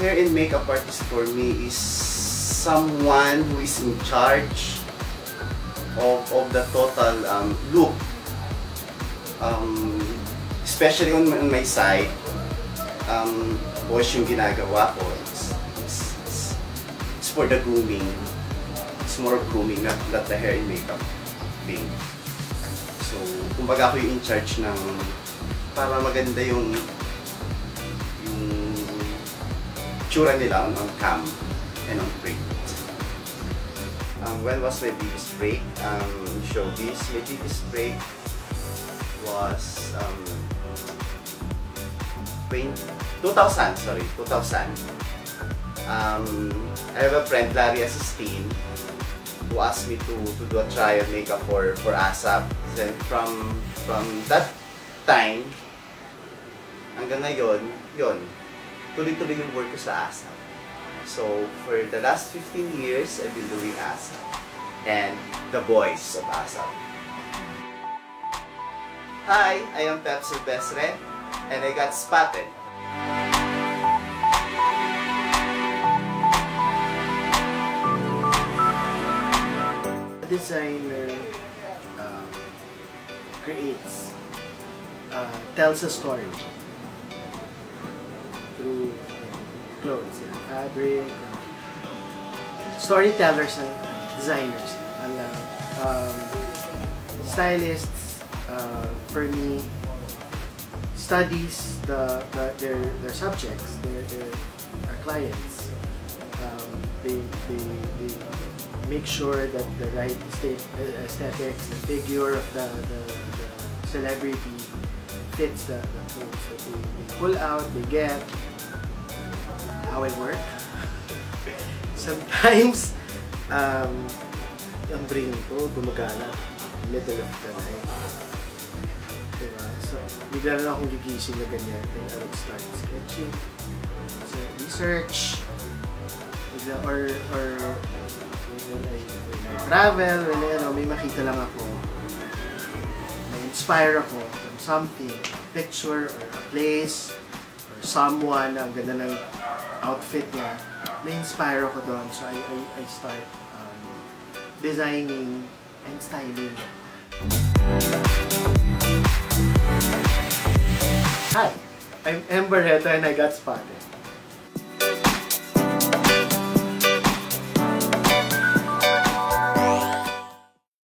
makeup artist for me is someone who is in charge of, of the total um, look. Um, especially on, on my side, um, boys yung ginagawa ko. It's, it's, it's, it's for the grooming. It's more grooming, not, not the hair and makeup thing. So, kumbaga ako yung in charge ng para maganda yung tsura nila on, on cam and on print. Um, when was my biggest break? Um, showbiz. My biggest break was um, 20, 2000, sorry, 2000. Um, I have a friend, Larry Assistin, who asked me to, to do a trial makeup for, for ASAP. Then from, from that time, hanggang ngayon, yun, tuloy-tuloy yung work ko sa ASAP. So, for the last 15 years, I've been doing ASAP and the voice of ASAP. Hi, I am Pep Silvestre and I got spotted. Designer um, creates, uh, tells a story clothes, yeah, fabric, storytellers and designers. And, uh, um, stylists, uh, for me, studies the, the their their subjects, their, their, their clients. Um, they, they, they make sure that the right uh, aesthetics, the figure of the, the, the celebrity fits the, the clothes that they, they pull out, they get. How I work. Sometimes, um, ang brain ko gumagana middle of the night. Diba? So, bigla na akong gigising na ganyan. Then I would start sketching. So, research. Bigla, or, or, when I, when I travel, when I, ano, may makita lang ako. Na-inspire ako from something, a picture, or a place, someone, ang ganda ng outfit niya. Na-inspire ako doon. So, I, I, I start um, designing and styling. Hi, I'm Ember Heto and I got spotted.